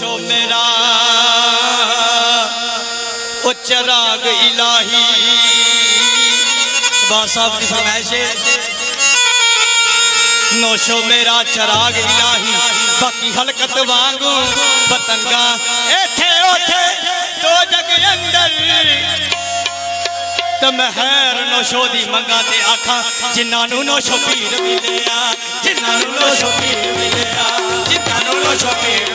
नौशो मेरा। ओ चराग इलाही। नोशो मेरा चराग इलाही। बाकी हलकत वांगू पतंगा एथे ओथे दो जग अंदर। तो मैं हैर नोशो दी मंगा ते आखा, जिन्होंने नौशो पीर मिले जिन्होंने नौशो पीर मिले जिन्होंने नौशो पीर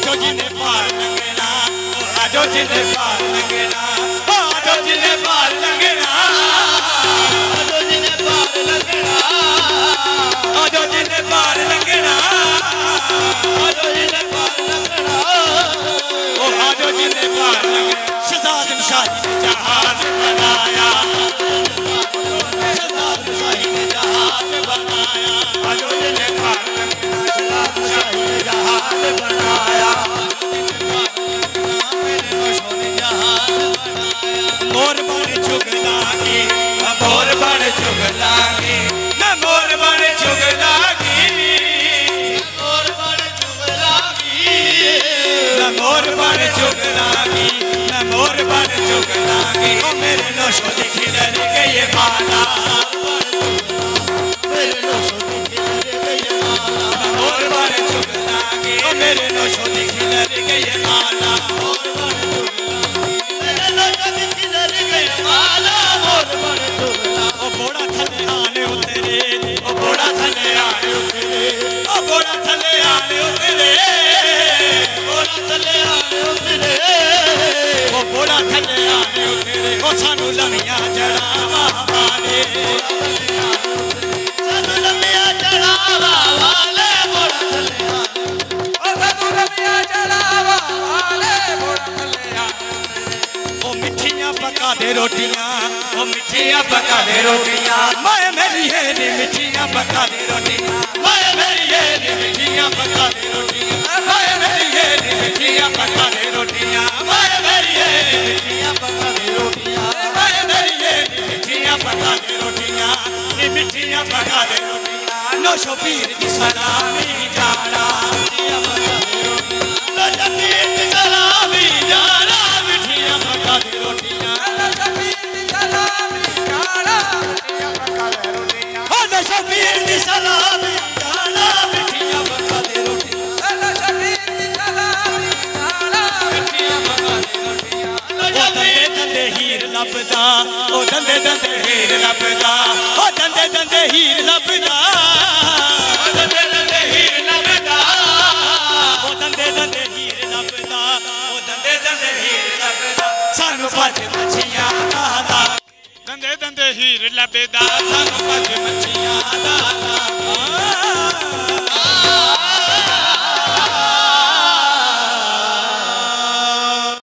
ਆਜੋ ਜਿਨੇ ਪਾਰ ਲੰਘਣਾ, ਉਹ ਆਜੋ ਜਿਨੇ ਪਾਰ ਲੰਘਣਾ ਆਜੋ ਜਿਨੇ ਪਾਰ ਲੰਘਣਾ। ਆਜੋ ਜਿਨੇ ਪਾਰ ਲੱਗਣਾ ਆਜੋ ਜਿਨੇ ਪਾਰ ਲੰਘਣਾ। ਆਜੋ ਜਿਨੇ ਪਾਰ ਲੱਗਣਾ ਉਹ ਆਜੋ ਜਿਨੇ ਪਾਰ ਲੰਘਣਾ ਸ਼ਹਜ਼ਾਦ ਸ਼ਾਹੀ ਨੇ ਬਣਾਇਆ मोर बन चुग लागे मोर बन चुग लागे मोर बन चुग लागे। मोर बन चुग लागे, न मोर बन चुग लागे मोर बन चुग लागे। ओ मेरे नोशो दिखी डर गए माला। मेरे नोशो दिखी डर गए माला। मोर बन चुग लागे, ओ मेरे नोशो दिखी डर ਉਹ ਬੋੜਾ ਥੱਲੇ ਆਣੇ ਉਤਰੇ ਉਹ ਸਾਨੂੰ ਲੰਮੀਆਂ ਜੜਾਵਾਂ ਵਾਲੇ ਸਾਨੂੰ ਲੰਮਿਆ ਚੜਾਵਾ ਵਾਲੇ ਬੋਲਾ ਥੱਲੇ ਆਲੇ ਉਹ ਸਾਨੂੰ ਲੰਮੀਆਂ ਚੜਾਵਾ ਵਾਲੇ ਮੋੜ ਥੱਲੇ ਆ ਉਹ ਮਿੱਠੀਆਂ ਪਕਾ ਦੇ ਰੋਟੀਆਂ ਉਹ ਮਿੱਠੀਆਂ ਪਕਾ ਦੇ ਰੋਟੀਆਂ ਮੈਂ ਮੇਰੀ ਹੈ ਨੀ ਮਿੱਠੀਆਂ ਪਕਾ ਦੇ ਰੋਟੀਆਂ ਮੈਂ ਮੇਰੀ ਹੈ ਨੀ ਮਿੱਠੀਆਂ ਪਕਾ ਦੇ ਰੋਟੀਆਂ छपीर सलामी जा पीर सलामी जा ਲੱਭਦਾ ਉਹ ਦੰਦੇ ਦੰਦੇ ਹੀਰ ਲੱਭਦਾ ਉਹ ਦੰਦੇ ਦੰਦੇ ਹੀਰ ਲੱਭਦਾ। ਉਹ ਦੰਦੇ ਦੰਦੇ ਹੀਰ ਲੱਭਦਾ। ਉਹ ਦੰਦੇ ਦੰਦੇ ਹੀਰ ਲੱਭਦਾ ਉਹ ਦੰਦੇ ਦੰਦੇ ਹੀਰ ਲੱਭਦਾ। ਸਾਨੂੰ ਭੱਜ ਮੱਛੀਆਂ ਦਾ ਦੰਦੇ ਦੰਦੇ ਹੀਰ ਲੱਭਦਾ। ਸਾਨੂੰ ਭੱਜ ਮੱਛੀਆਂ ਦਾ